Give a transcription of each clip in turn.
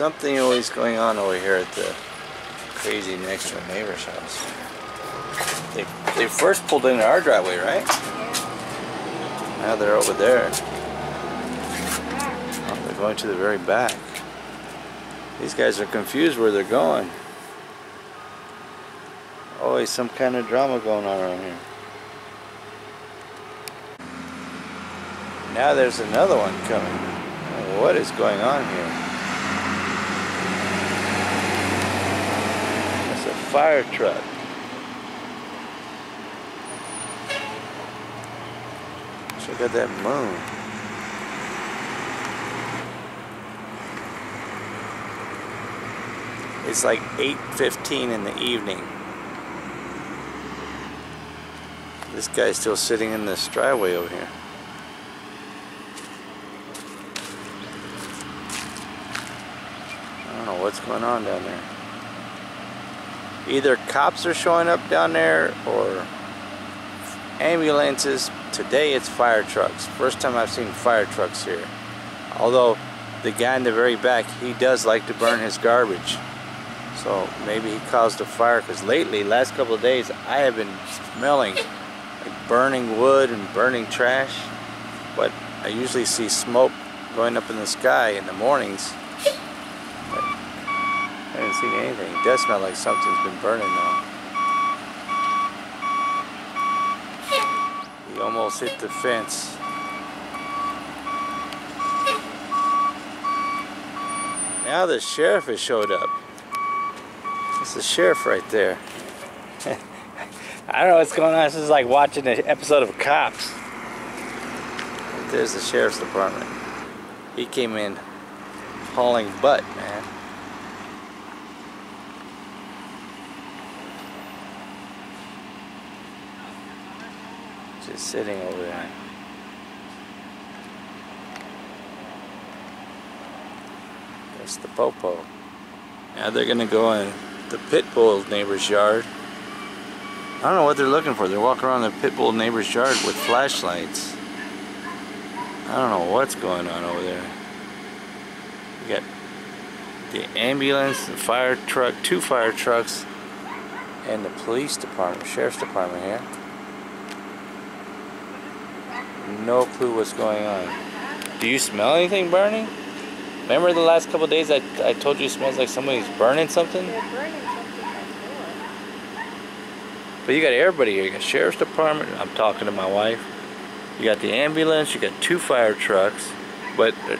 something always going on over here at the crazy next door neighbor's house. They, they first pulled in our driveway, right? Now they're over there. Oh, they're going to the very back. These guys are confused where they're going. Always some kind of drama going on around here. Now there's another one coming. What is going on here? It's a fire truck. Check out that moon. It's like 8.15 in the evening. This guy's still sitting in this driveway over here. I don't know what's going on down there. Either cops are showing up down there or ambulances. Today it's fire trucks. First time I've seen fire trucks here. Although the guy in the very back, he does like to burn his garbage. So maybe he caused a fire because lately, last couple of days, I have been smelling like burning wood and burning trash. But I usually see smoke going up in the sky in the mornings. Haven't seen anything. It does smell like something's been burning though. He almost hit the fence. Now the sheriff has showed up. It's the sheriff right there. I don't know what's going on. This is like watching an episode of Cops. There's the sheriff's department. He came in hauling butt, man. Just sitting over there. That's the popo. Now they're gonna go in the pit bull neighbor's yard. I don't know what they're looking for. They're walking around the pit bull neighbor's yard with flashlights. I don't know what's going on over there. We got the ambulance, the fire truck, two fire trucks, and the police department, sheriff's department here. No clue what's going on. Do you smell anything burning? Remember the last couple days I, I told you it smells like somebody's burning something? They're burning something. But you got everybody here. You got sheriff's department. I'm talking to my wife. You got the ambulance. You got two fire trucks. But uh,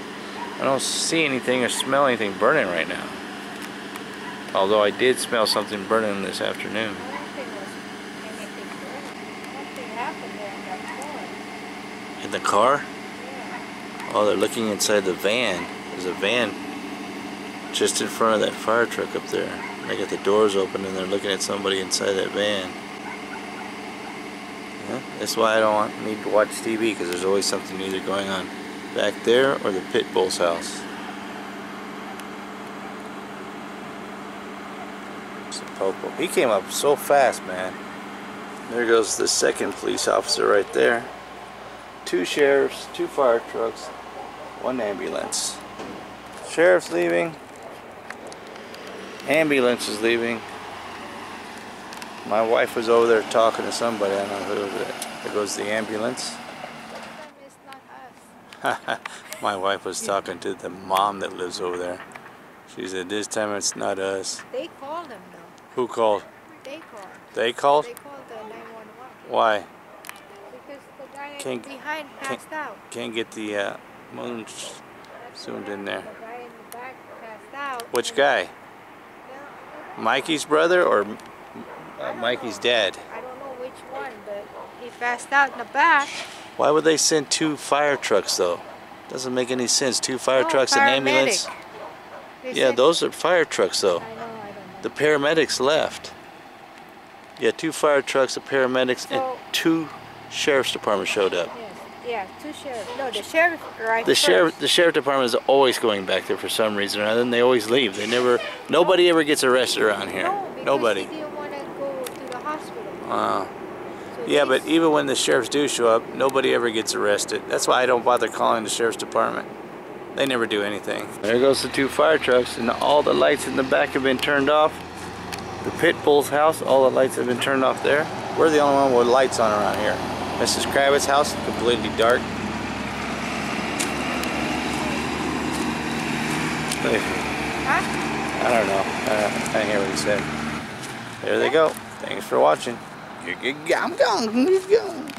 I don't see anything or smell anything burning right now. Although I did smell something burning this afternoon. I don't think there was anything burning. Something happened there in that car. In the car? Oh, they're looking inside the van. There's a van just in front of that fire truck up there. They got the doors open and they're looking at somebody inside that van. Yeah, that's why I don't want, need to watch TV because there's always something either going on back there or the pit bull's house. It's. He came up so fast, man. There goes the second police officer right there. Two sheriffs, two fire trucks, one ambulance. Sheriff's leaving. Ambulance is leaving. My wife was over there talking to somebody. I don't know who it is. There goes the ambulance. Sometimes it's not us. My wife was talking to the mom that lives over there. She said, this time it's not us. They called them though. Who called? They called. They called? They called the 911. Why? Because the guy Can't- behind passed out. Can't get the uh, moon zoomed in there. The guy in the back passed out. Which guy? Mikey's brother or uh, Mikey's dad? I don't know which one, but he passed out in the back. Why would they send two fire trucks though? Doesn't make any sense. Two fire Oh, trucks and ambulance. They Yeah, those are fire trucks though. I know, I. The paramedics left. Yeah, two fire trucks, the paramedics, and two sheriff's department showed up. Yes, yeah, two sheriffs. No, the sheriff right The first. sheriff, the sheriff department is always going back there for some reason, and then they always leave. They never, nobody ever gets arrested around here. No, Nobody. he didn't want to go to the hospital. Uh, So yeah, but even when the sheriffs do show up, nobody ever gets arrested. That's why I don't bother calling the sheriff's department. They never do anything. There goes the two fire trucks and all the lights in the back have been turned off. The pit bull's house, all the lights have been turned off there. We're the only one with lights on around here. Mrs. Kravitz' house, completely dark. Huh? I don't know. Uh, I didn't hear what he said. There they go. Thanks for watching. I'm gone.